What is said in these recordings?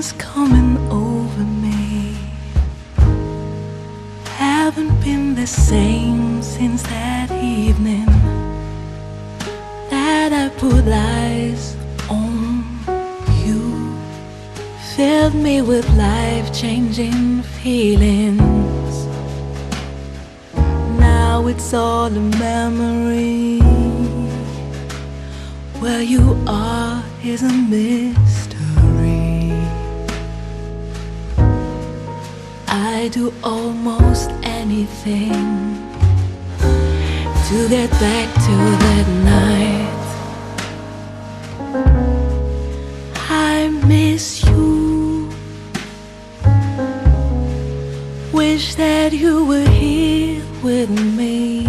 Something's coming over me. Haven't been the same since that evening that I put eyes on you. Filled me with life changing feelings. Now it's all a memory. Where you are is a mystery. I do almost anything to get back to that night. I miss you. Wish that you were here with me.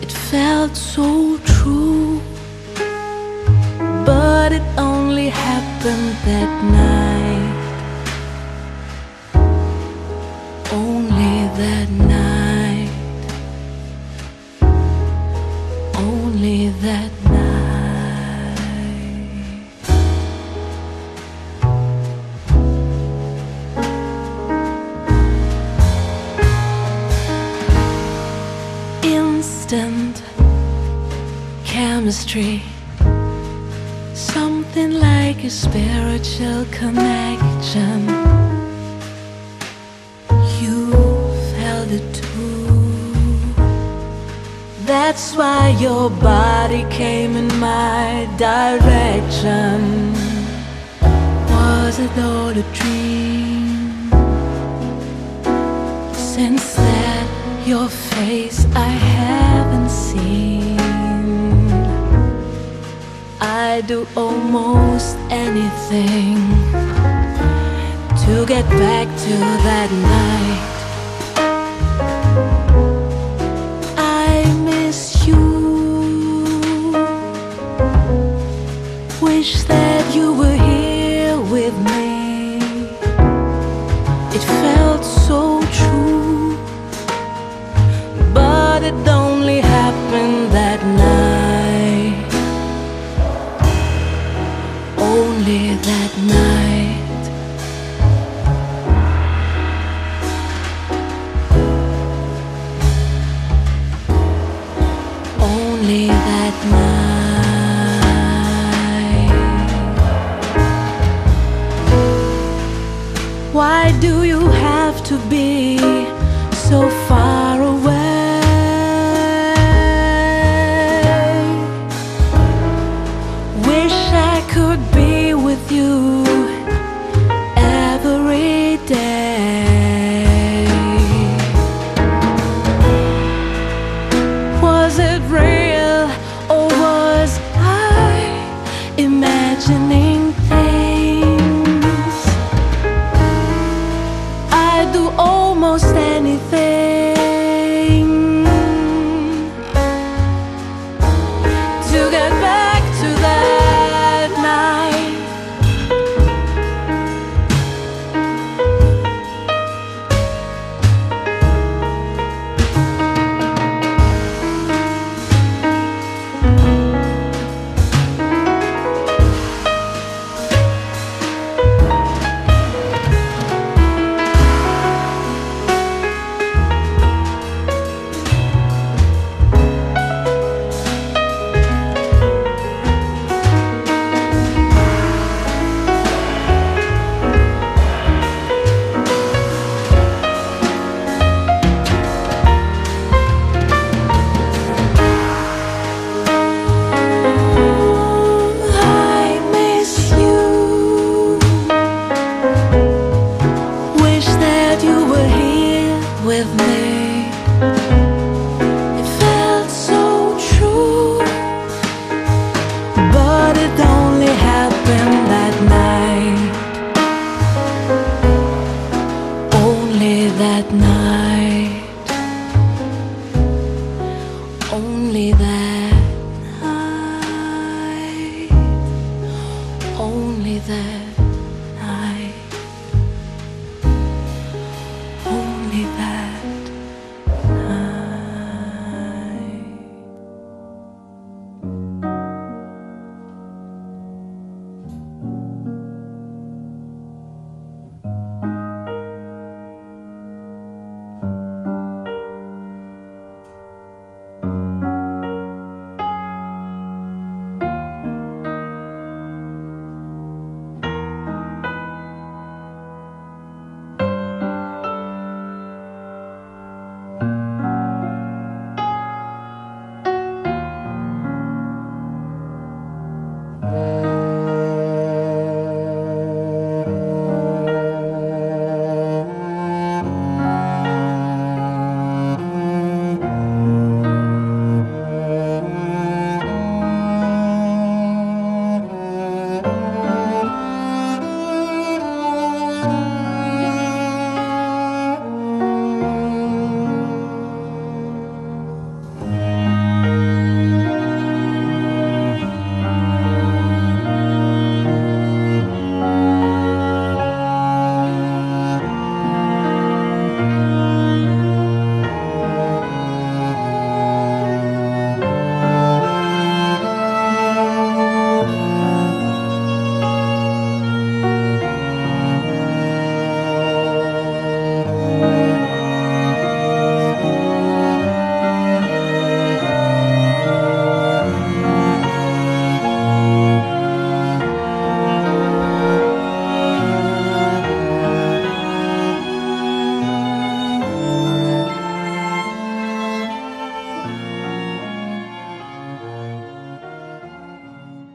It felt so true, but it only happened that night. Only that night. Only that night. Instant chemistry. Something like a spiritual connection. That's why your body came in my direction. Was it all a dream? Since then, your face I haven't seen. I do almost anything to get back to that night. So far away? Wish I could be with you every day. Was it real or was I imagining with me. It felt so true, but it only happened that night. Only that night. Only that night. Only that